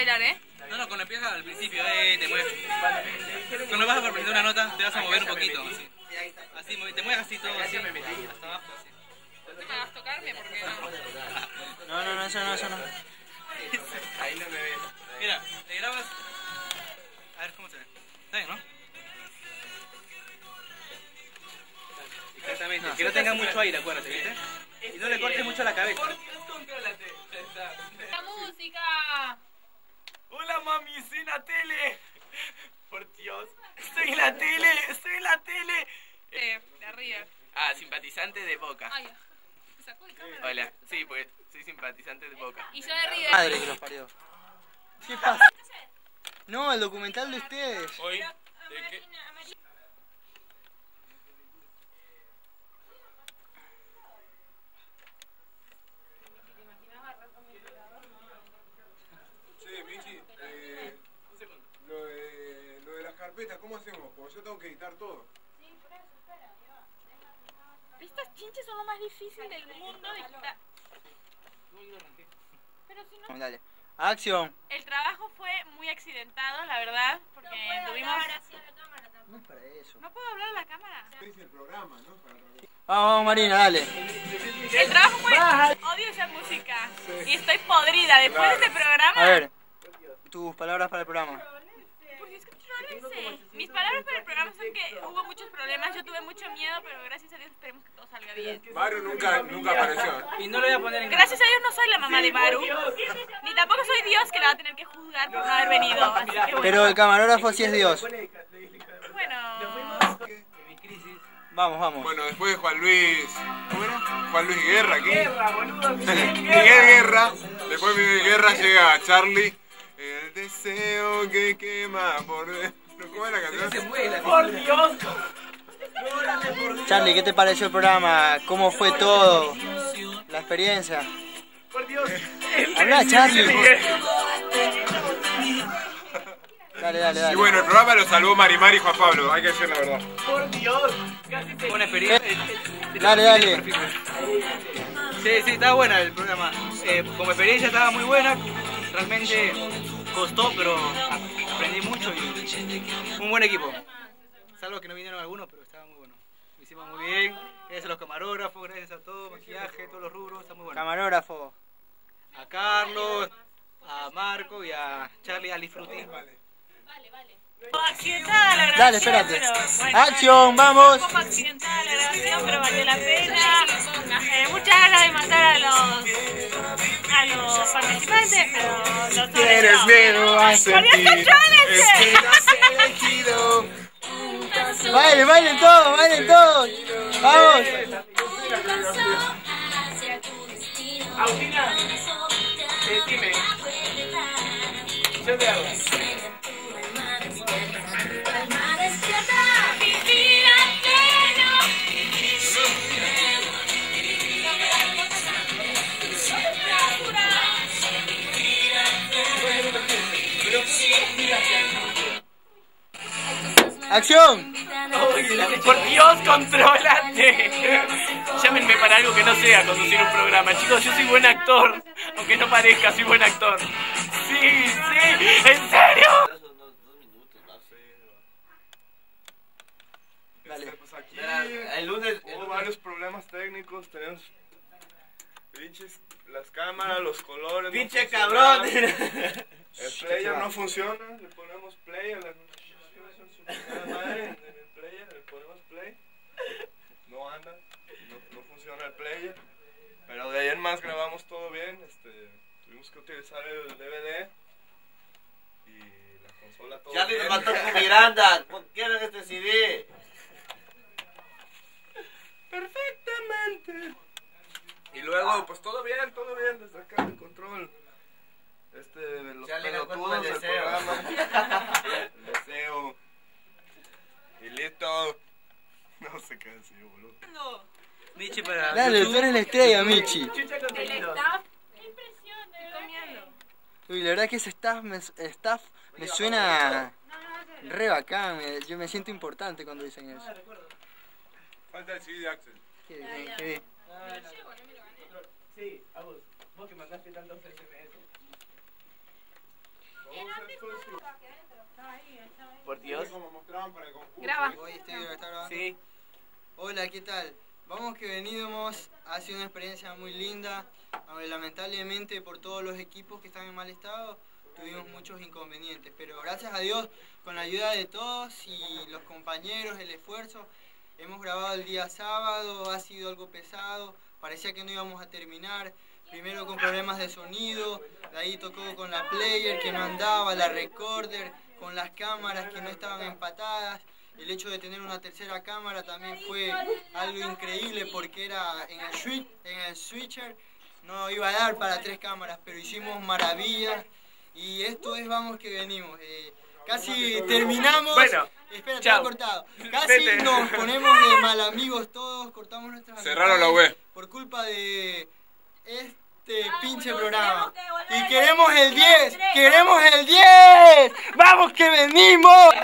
bailar, ¿eh? No, no, cuando empiezas al principio, eh, te mueves. Cuando vas a presentar una nota, te vas a mover un poquito, así. Así, te mueves así todo, así, hasta abajo, así. No me hagas tocarme porque no. No, no, no, eso no, eso no. Mira, te grabas. A ver cómo se ve. ¿Está bien, no? Exactamente, que no tenga mucho aire, acuérdate, ¿viste? Y no le cortes mucho la cabeza. ¡La música! Hola mami, estoy en la tele. Por Dios, estoy en la tele, estoy en la tele. Eh, de arriba. Ah, simpatizante de Boca. Ay, sacó el cámara. Hola, sí, pues soy simpatizante de Boca. Y yo de River. Madre que los parió. ¿Qué pasa? No, el documental de ustedes. Hoy, ¿de qué? Sí, Michi, eh, lo, de, lo de las carpetas, ¿cómo hacemos? Porque yo tengo que editar todo. Chinches son lo más difícil del mundo de quitar. Pero si no... Dale. Acción. El trabajo fue muy accidentado, la verdad, porque tuvimos... No es para eso. ¿No puedo hablar a la cámara? Es el programa, ¿no? Para Vamos, vamos, Marina, dale. El trabajo fue... Odio esa música. Y estoy podrida. Después de este programa... A ver, tus palabras para el programa. Mis palabras para son que hubo muchos problemas. Yo tuve mucho miedo, pero gracias a Dios esperemos que todo salga bien. Mario nunca, nunca apareció. Y no lo voy a poner en Gracias a Dios no soy la mamá de Maru. Ni tampoco soy Dios que la va a tener que juzgar por no haber venido. Así que bueno. Pero el camarógrafo sí es Dios. Bueno, Vamos, vamos. Bueno, después de Juan Luis. ¿Cómo era? Juan Luis Guerra, ¿qué? Guerra, boludo. Miguel Guerra. Después de Miguel Guerra llega Charlie. El deseo que quema por dentro. ¿Cómo era la canción? Por Dios. Charlie, ¿qué te pareció el programa? ¿Cómo fue todo? La experiencia. Por Dios. Habla, Charlie. Dale, dale, Y dale. bueno, el programa lo salvó Marimar y Juan Pablo, hay que decir la verdad. Por Dios. Casi te... Una experiencia. Dale, dale. Sí, sí, estaba buena el programa. Eh, como experiencia estaba muy buena. Realmente costó, pero aprendí mucho y un buen equipo. Salvo que no vinieron algunos, pero estaba muy bueno. Lo hicimos muy bien. Gracias a los camarógrafos, gracias a todo, maquillaje, todos los rubros, está muy bueno. Camarógrafo. A Carlos, a Marco y a Charlie Ali Frutti. accidentada la grabación. Dale, espérate. pero bueno, Acción, vamos. Un poco accidentada la grabación, pero valió la pena. Eh, muchas ganas de matar a a los participantes, pero lo Tienes miedo a no elegido. Bailen, bailen todos, bailen todos. Vamos. Agustina, decime. Yo te hago. Acción. Por Dios, contrólate. Llámenme para algo que no sea conducir un programa. Chicos, yo soy buen actor. Aunque no parezca, soy buen actor. Sí, sí, en serio. Dale. Pues aquí El lunes, hubo varios problemas técnicos, tenemos pinches las cámaras, los colores. pinche cabrón. El player no funciona, le ponemos play a las notificaciones en su chingada madre, en el player le ponemos play. No anda, no, no funciona el player. Pero de ahí en más grabamos todo bien, este, utilizar el DVD y la consola todo Ya le faltó con Miranda. ¿Quieren este CD? Perfectamente. Y luego, pues todo bien, todo bien, desde acá el control. Este, de los Ya pelotudos del el deseo. programa. el deseo. Y listo. No sé qué decir, boludo. Michi para Dale, tú eres la estrella, Michi. Uy, la verdad que ese staff me, staff me suena re bacán. me- yo me siento importante cuando dicen eso. Falta el CD de Axel. Qué bien, qué bien. Sí, a vos. Vos que mandaste tantos SMS. Por Dios. Como mostraban para el concurso. Graba. Hoy este video está grabando. Sí. Hola, ¿qué tal? Vamos que venimos, ha sido una experiencia muy linda, lamentablemente por todos los equipos que están en mal estado tuvimos muchos inconvenientes, pero gracias a Dios, con la ayuda de todos y los compañeros, el esfuerzo, hemos grabado el día sábado, ha sido algo pesado, parecía que no íbamos a terminar, primero con problemas de sonido, ahí tocó con la player que no andaba, la recorder, con las cámaras que no estaban empatadas, el hecho de tener una tercera cámara también fue algo increíble porque era en el, switch, en el switcher no iba a dar para tres cámaras, pero hicimos maravillas y esto es vamos que venimos. eh, casi terminamos. Bueno, Espera, te cortado. Casi Vete. nos ponemos de mal amigos todos, cortamos nuestras Cerraron la web. Por culpa de este pinche programa. Y queremos el 10, queremos el 10. Vamos que venimos.